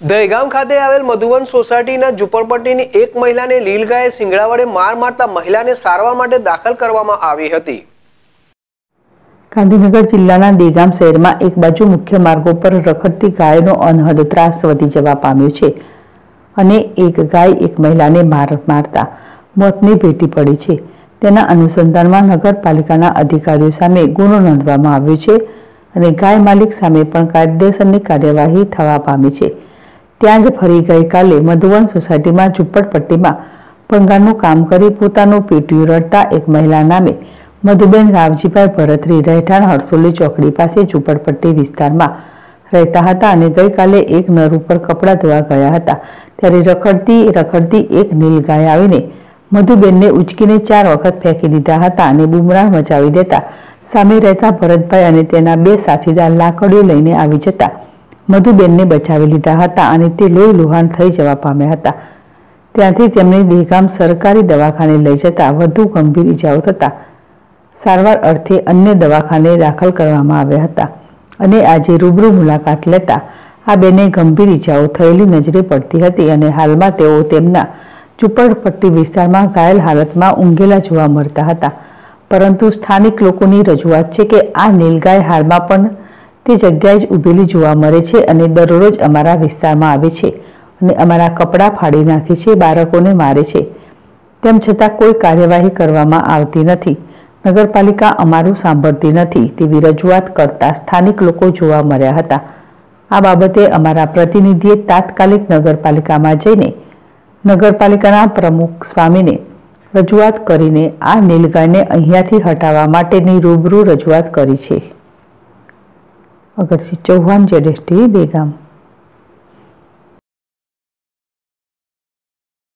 દહેગામ ખાતે આવેલ મધુવન સોસાયટીના ઝુંપડપટ્ટીની એક મહિલાને લીલગાયે સિંગડા વડે માર મારતા મહિલાને સારવાર માટે દાખલ કરવામાં આવી હતી. ગાંધીનગર જિલ્લાના દેગામ શહેરમાં એક બાજુ મુખ્ય માર્ગો પર રખડતી ગાયનો અનહદ ત્રાસ વધી જવા પામ્યો છે અને એક ગાય એક મહિલાને માર મારતા મોતની ભેટી પડી છે. તેના અનુસંધાનમાં નગરપાલિકાના અધિકારીઓ સામે ગુનો નોંધવામાં આવ્યો છે અને ગાય માલિક સામે પણ કાયદેસરની કાર્યવાહી થવા પામી છે. ત્યાં જ ફરી ગઈકાલે મધુવન સોસાયટીમાં ઝુંપડપટ્ટીમાં ભંગારનું કામ કરી પોતાનું પેટીયું રડતા એક મહિલા નામે મધુબેન રાવજીભાઈ ભરતરી રહેઠાણ હરસોલી ચોકડી પાસે ઝુંપડપટ્ટી વિસ્તારમાં રહેતા હતા અને ગઈકાલે એક નર ઉપર કપડાં ધોવા ગયા હતા. ત્યારે રખડતી રખડતી એક નીલગાય આવીને મધુબેનને ઉચકીને ચાર વખત ફેંકી દીધા હતા અને બુમરાહ મચાવી દેતા સામે રહેતા ભરતભાઈ અને તેના બે સાથીદાર લાકડીઓ લઈને આવી જતા મધુબેનને બચાવી લીધા હતા અને તે લોહી લુહાણ થઈ જવા પામ્યા હતા. ત્યાંથી તેમને દેગામ સરકારી દવાખાને લઈ જતા વધુ ગંભીર ઇજાઓ થતા. સારવાર અર્થે અન્ય દવાખાને દાખલ કરવામાં આવ્યા હતા અને આજે રૂબરૂ મુલાકાત લેતા આ બેને ગંભીર ઇજાઓ થયેલી નજરે પડતી હતી અને હાલમાં તેઓ તેમના ઝુંપડપટ્ટી વિસ્તારમાં ઘાયલ હાલતમાં ઊંઘેલા જોવા મળતા હતા. પરંતુ સ્થાનિક લોકોની રજૂઆત છે કે આ નીલગાય હાલમાં પણ તે જગ્યાએ જ ઊભેલી જોવા મળે છે અને દરરોજ અમારા વિસ્તારમાં આવે છે અને અમારા કપડાં ફાડી નાખે છે, બાળકોને મારે છે. તેમ છતાં કોઈ કાર્યવાહી કરવામાં આવતી નથી. નગરપાલિકા અમારું સાંભળતી નથી તેવી રજૂઆત કરતા સ્થાનિક લોકો જોવા મળ્યા હતા. આ બાબતે અમારા પ્રતિનિધિએ તાત્કાલિક નગરપાલિકામાં જઈને નગરપાલિકાના પ્રમુખ સ્વામીને રજૂઆત કરીને આ નીલગાયને અહીંયાથી હટાવવા માટેની રૂબરૂ રજૂઆત કરી છે. અગરસિંહ ચૌહાણ જેડેશ ટી દેગામ